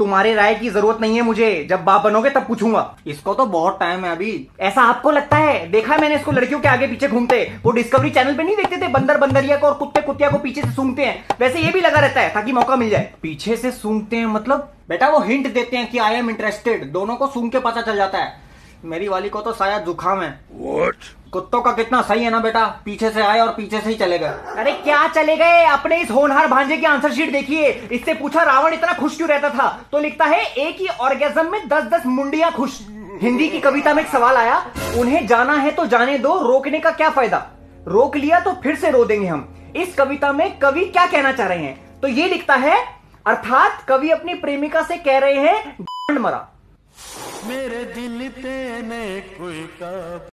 तुम्हारे राय की ज़रूरत नहीं है मुझे। जब बाप बनोगे तब पूछूँगा। इसको तो बहुत टाइम है अभी। ऐसा आपको लगता है? देखा है मैंने इसको लड़कियों के आगे पीछे घूमते। वो डिस्कवरी चैनल पे नहीं देखते थे? बंदर बंदरिया को और कुत्ते कुत्तिया को पीछे से सूंघते हैं। वैसे ये भी लगा रहता है ताकि मौका मिल जाए। पीछे से सूंघते हैं मतलब? बेटा वो हिंट देते हैं कि आई एम इंटरेस्टेड दोनों को सूंघ के पता चल जाता है। मेरी वाली को तो शायद जुखाम है। What? कुत्तों का कितना सही है ना बेटा? पीछे से आए और पीछे से ही चले गए। अरे क्या चले गए? अपने इस होनहार भांजे की आंसर शीट देखिए इससे पूछा रावण इतना खुश क्यों रहता था? तो लिखता है एक ही ऑर्गेजम में दस दस मुंडिया खुश। हिंदी की कविता में एक सवाल आया उन्हें जाना है तो जाने दो रोकने का क्या फ़ायदा? रोक लिया तो फिर से रो देंगे हम। इस कविता में कवि क्या कहना चाह रहे हैं? तो ये लिखता है अर्थात कवि अपनी प्रेमिका से कह रहे हैं मरा। मेरे दिल तेने कोई का